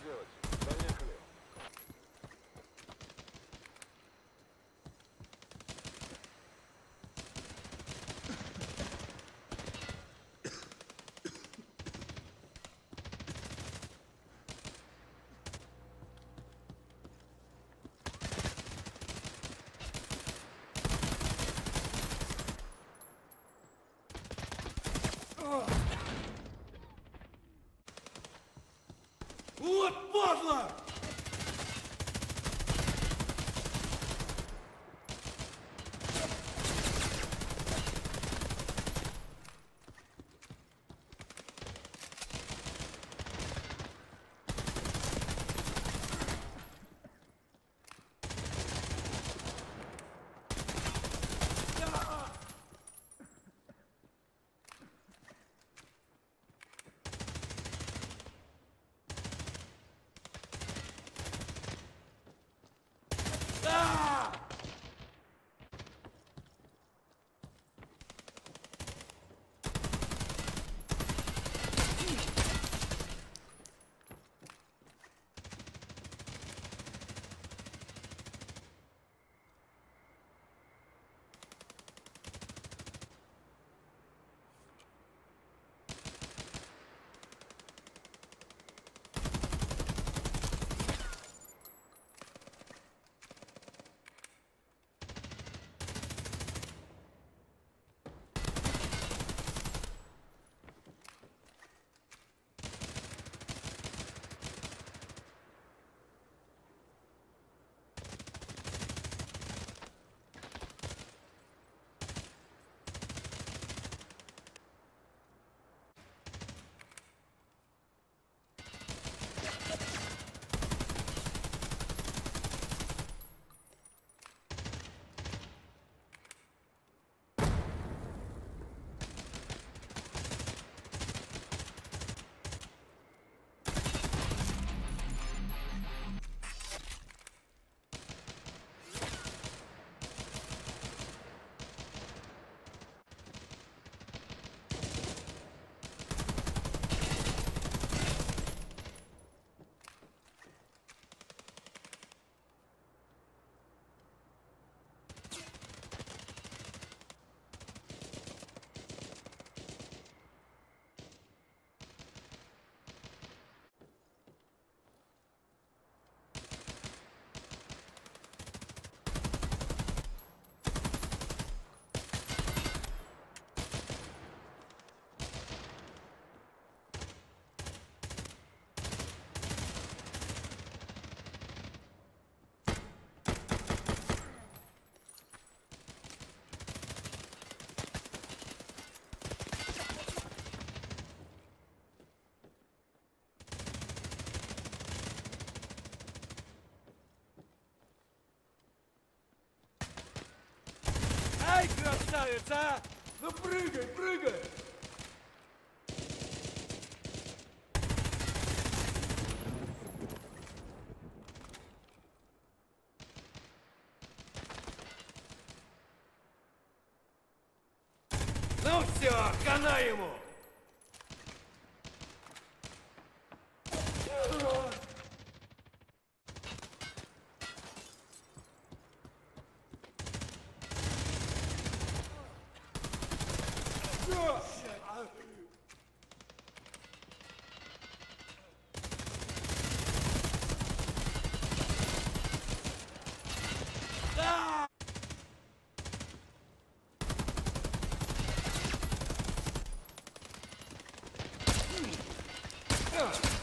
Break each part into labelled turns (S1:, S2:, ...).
S1: good. Allah! Ай, красавец, а! Ну прыгай, прыгай! Ну все, хана ему!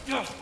S1: Yeah.